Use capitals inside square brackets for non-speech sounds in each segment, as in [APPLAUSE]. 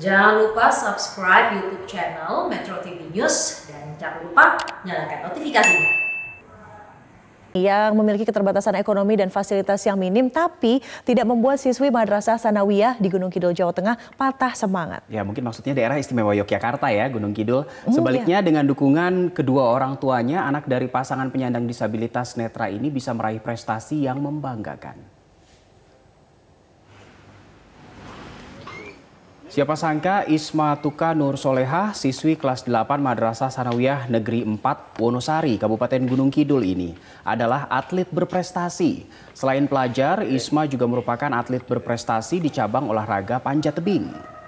Jangan lupa subscribe YouTube channel Metro TV News dan jangan lupa nyalakan notifikasinya. Yang memiliki keterbatasan ekonomi dan fasilitas yang minim, tapi tidak membuat siswi Madrasah Sanawiyah di Gunung Kidul, Jawa Tengah patah semangat. Ya mungkin maksudnya daerah istimewa Yogyakarta ya, Gunung Kidul. Hmm, Sebaliknya hmm, ya. dengan dukungan kedua orang tuanya, anak dari pasangan penyandang disabilitas netra ini bisa meraih prestasi yang membanggakan. Siapa sangka Isma Tuka Nur Soleha, siswi kelas 8 Madrasah Sanawiyah Negeri 4 Wonosari, Kabupaten Gunung Kidul ini adalah atlet berprestasi. Selain pelajar, Isma juga merupakan atlet berprestasi di cabang olahraga panjat tebing.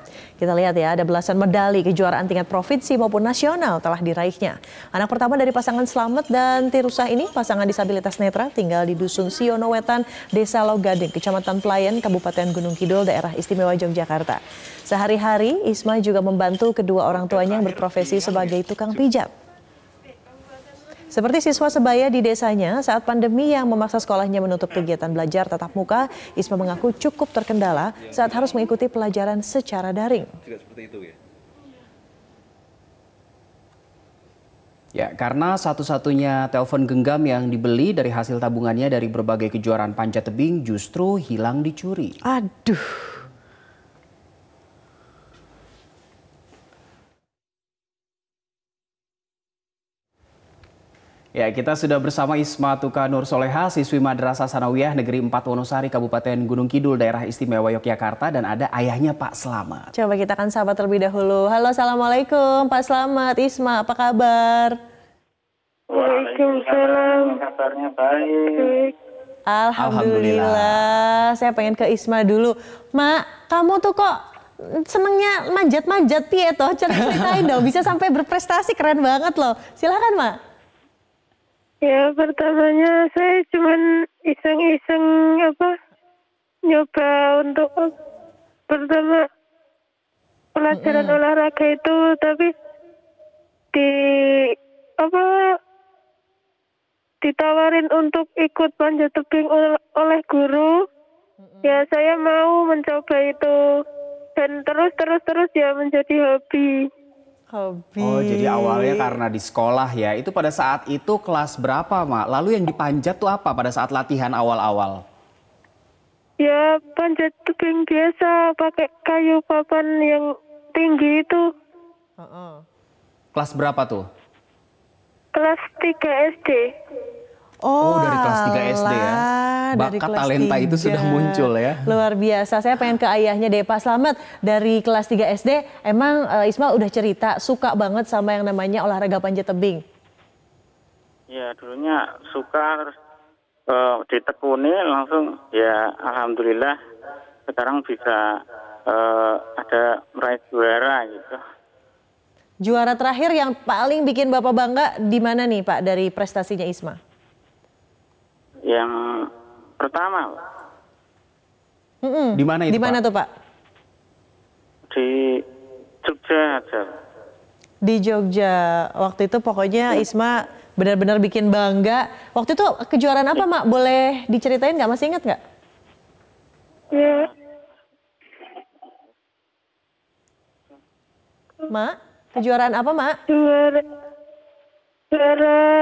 Kita lihat ya, ada belasan medali kejuaraan tingkat provinsi maupun nasional telah diraihnya. Anak pertama dari pasangan Slamet dan Tirusah ini, pasangan disabilitas netra, tinggal di Dusun Siono Wetan, Desa Logading, Kecamatan Pelayan, Kabupaten Gunung Kidul, daerah istimewa Yogyakarta. Sehari-hari, Isma juga membantu kedua orang tuanya yang berprofesi sebagai tukang pijat. Seperti siswa sebaya di desanya, saat pandemi yang memaksa sekolahnya menutup kegiatan belajar tatap muka, Isma mengaku cukup terkendala saat harus mengikuti pelajaran secara daring. Ya, karena satu-satunya telepon genggam yang dibeli dari hasil tabungannya dari berbagai kejuaraan panjat tebing justru hilang dicuri. Aduh. Ya, kita sudah bersama Isma Tuka Nur Soleha, siswi Madrasah Sanawiyah Negeri 4 Wonosari, Kabupaten Gunung Kidul, daerah istimewa Yogyakarta, dan ada ayahnya Pak Slamet. Coba kita akan sahabat terlebih dahulu. Halo, Assalamualaikum Pak Slamet, Isma, apa kabar? Waalaikumsalam. Kabarnya baik. Alhamdulillah. Alhamdulillah. Saya pengen ke Isma dulu. Mak, kamu tuh kok senengnya manjat-manjat piye toh? Ceritain dong, bisa sampai berprestasi keren banget loh. Silakan, Mak. Ya pertamanya saya cuman iseng-iseng apa nyoba untuk pertama pelajaran mm -hmm. olahraga itu tapi di apa ditawarin untuk ikut panjat tebing oleh guru mm -hmm. ya saya mau mencoba itu dan terus terus terus ya menjadi hobi Hobi. Oh, jadi awalnya karena di sekolah ya. Itu pada saat itu kelas berapa, Mak? Lalu yang dipanjat tuh apa pada saat latihan awal-awal? Ya, panjat tebing biasa pakai kayu papan yang tinggi itu. Uh -uh. Kelas berapa tuh? Kelas 3 SD. Oh, oh dari kelas 3 SD ya. Bakat talenta 3. itu sudah muncul ya. Luar biasa. Saya pengen ke ayahnya deh Pak Slamet dari kelas 3 SD. Emang uh, Ismail udah cerita suka banget sama yang namanya olahraga panjat tebing. Ya, dulunya suka terus uh, ditekuni langsung ya alhamdulillah sekarang bisa uh, ada meraih juara gitu. Juara terakhir yang paling bikin Bapak bangga di mana nih Pak dari prestasinya Isma? Yang pertama. Mm -mm. Di mana itu? Di mana tuh Pak? Di Jogja aja. Di Jogja. Waktu itu pokoknya Isma benar-benar bikin bangga. Waktu itu kejuaraan apa Mak? Boleh diceritain nggak? Masih ingat nggak? Iya. Mak, kejuaraan apa Mak? Juara, juara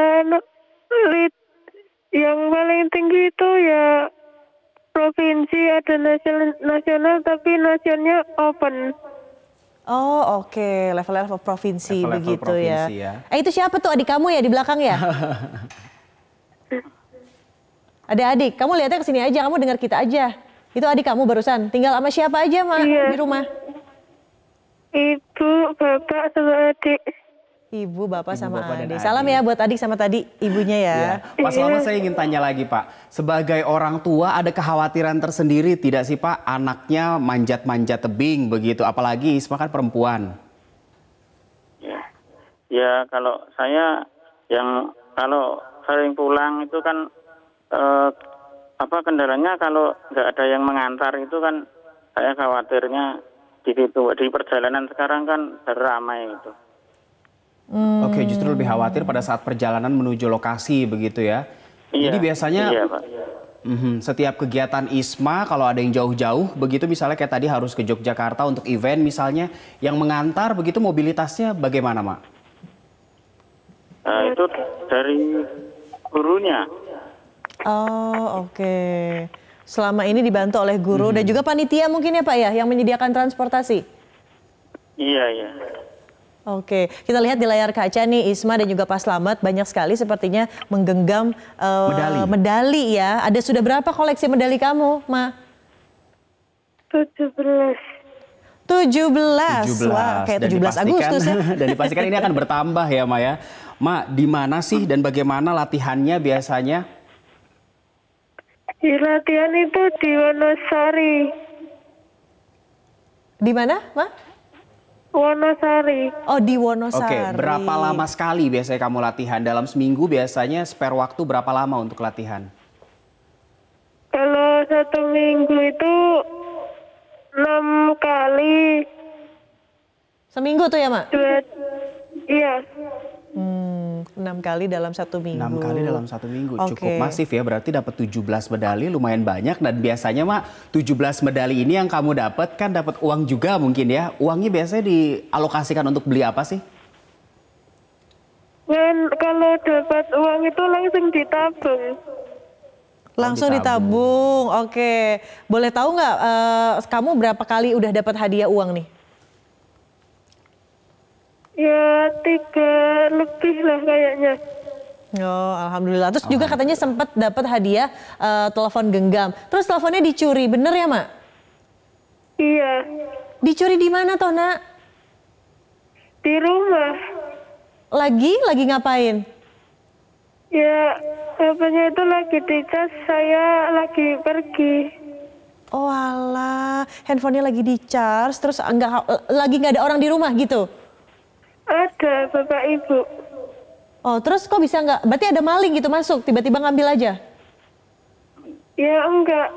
yang paling tinggi itu ya provinsi ada nasional, nasional tapi nasionalnya open. Oh oke, okay. level-level provinsi level -level begitu provinsi, ya. ya. Eh itu siapa tuh adik kamu ya di belakang ya? [LAUGHS] Ada adik, kamu lihatnya ke sini aja, kamu dengar kita aja. Itu adik kamu barusan. Tinggal sama siapa aja, Ma, iya. di rumah? Ibu, bapak, sama adik. Ibu, Bapak, Ibu, sama Bapak adik. Salam ya buat adik sama tadi ibunya ya. ya. Pak Selamat [LAUGHS] saya ingin tanya lagi Pak. Sebagai orang tua ada kekhawatiran tersendiri tidak sih Pak anaknya manjat-manjat tebing begitu. Apalagi Isma kan perempuan. Ya, ya kalau saya yang kalau sering pulang itu kan eh, apa kendalanya kalau nggak ada yang mengantar itu kan saya khawatirnya di situ di perjalanan sekarang kan ramai itu. Hmm. Oke, justru lebih khawatir pada saat perjalanan menuju lokasi begitu ya. Iya, Jadi biasanya iya, Pak. Mhm, Setiap kegiatan ISMA kalau ada yang jauh-jauh begitu misalnya kayak tadi harus ke Yogyakarta untuk event misalnya yang mengantar begitu mobilitasnya bagaimana Mak? Nah, itu dari gurunya. Oh, oke. Selama ini dibantu oleh guru dan juga panitia mungkin ya Pak ya yang menyediakan transportasi. Iya, iya. Oke, kita lihat di layar kaca nih Isma dan juga Pak Slamet banyak sekali sepertinya menggenggam eh, Medali. medali ya. Ada sudah berapa koleksi medali kamu, Ma? 17. 17. Wah, kayak 17 Agustus ya. [LAUGHS] dan dipastikan ini akan bertambah ya Maya. Ma, di mana sih dan bagaimana latihannya biasanya? Di latihan itu di Wonosari. Di mana, Ma? Wonosari. Oh, di Oke, Wonosari. berapa lama sekali biasanya kamu latihan? Dalam seminggu biasanya spare waktu berapa lama untuk latihan? Kalau satu minggu itu enam kali. Seminggu tuh ya, Ma? Dua, iya. Enam kali dalam satu minggu. Enam kali dalam satu minggu, cukup Oke. masif ya. Berarti dapat 17 medali, lumayan banyak. Dan biasanya mak 17 medali ini yang kamu dapat kan dapat uang juga mungkin ya. Uangnya biasanya dialokasikan untuk beli apa sih? Dan kalau dapat uang itu langsung ditabung. Langsung ditabung. ditabung. Oke. Boleh tahu nggak eh, kamu berapa kali udah dapat hadiah uang nih? Ya tiga lebih lah kayaknya. Oh, alhamdulillah. Terus juga katanya sempat dapat hadiah eh, telepon genggam. Terus teleponnya dicuri, bener ya, Mak? Iya. Dicuri di mana, toh, Nak? Di rumah. Lagi, lagi ngapain? Ya HP-nya itu lagi dicas, saya lagi pergi. Oh alah, handphonenya lagi di charge, terus enggak, lagi nggak ada orang di rumah gitu? Ada bapak ibu. Oh, terus kok bisa nggak? Berarti ada maling gitu masuk, tiba-tiba ngambil aja? Ya enggak.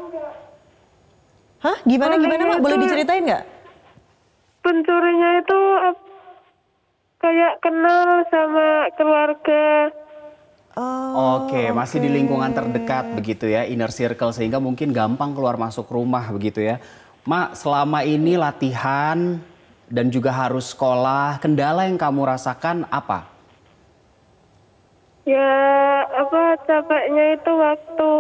Hah? Gimana, gimana, Mak? Malingnya Boleh itu- diceritain nggak? Pencurinya itu kayak kenal sama keluarga. Oh, Oke, masih di lingkungan terdekat begitu ya, inner circle sehingga mungkin gampang keluar masuk rumah begitu ya. Mak, selama ini latihan dan juga harus sekolah, kendala yang kamu rasakan apa? Ya apa capeknya itu waktu.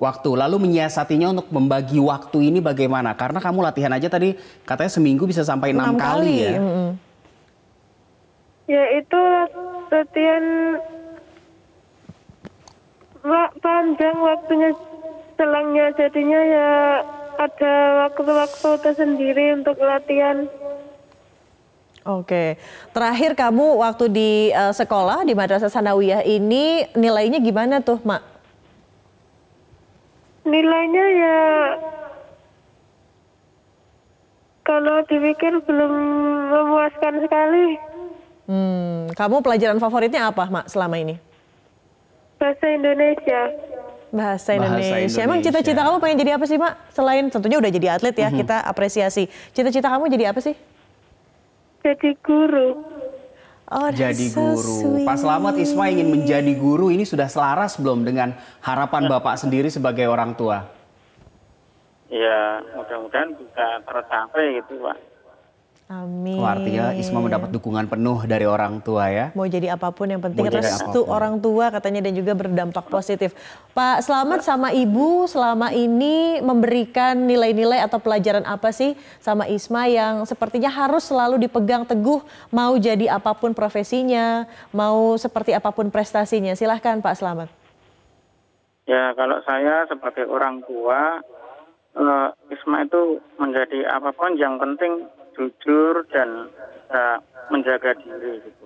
Waktu, lalu menyiasatinya untuk membagi waktu ini bagaimana? Karena kamu latihan aja tadi katanya seminggu bisa sampai enam enam kali, ya. Mm-mm. Ya itu latihan panjang waktunya selangnya jadinya ya ada waktu-waktu tersendiri untuk latihan. Oke, terakhir kamu waktu di eh, sekolah di Madrasah Sanawiyah ini nilainya gimana tuh, Mak? Nilainya ya kalau dipikir belum memuaskan sekali. Hmm, kamu pelajaran favoritnya apa, Mak, selama ini? Bahasa Indonesia. Bahasa Bahasa Indonesia. Emang Indonesia. cita-cita kamu pengen jadi apa sih, Mak? Selain tentunya udah jadi atlet ya, kita apresiasi. Cita-cita kamu jadi apa sih? Jadi guru. Oh, Jadi so guru. Pak sweet. Selamat Isma ingin menjadi guru ini sudah selaras belum dengan harapan Bapak sendiri sebagai orang tua? Ya, mudah-mudahan bisa tercapai gitu, Pak. Amin. Oh, artinya Isma mendapat dukungan penuh dari orang tua ya. Mau jadi apa pun yang penting Mau restu orang tua katanya dan juga berdampak positif. Pak Selamat sama Ibu selama ini memberikan nilai-nilai atau pelajaran apa sih sama Isma yang sepertinya harus selalu dipegang teguh mau jadi apa pun profesinya, mau seperti apa pun prestasinya. Silahkan Pak Selamat. Ya, kalau saya sebagai orang tua, eh, Isma itu menjadi apa pun yang penting jujur dan bisa menjaga diri gitu.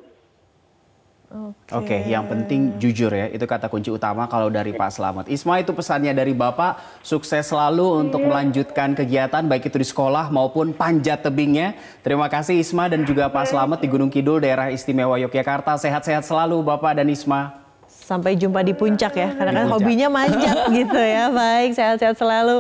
Oke, yang penting jujur ya, itu kata kunci utama kalau dari Pak Selamat. Isma itu pesannya dari Bapak, sukses selalu untuk melanjutkan kegiatan baik itu di sekolah maupun panjat tebingnya. Terima kasih Isma dan juga Pak Selamat di Gunung Kidul, daerah istimewa Yogyakarta. Sehat-sehat selalu Bapak dan Isma. Sampai jumpa di puncak ya, karena Di kan puncak. hobinya manjat [LAUGHS] gitu ya. Baik, sehat-sehat selalu.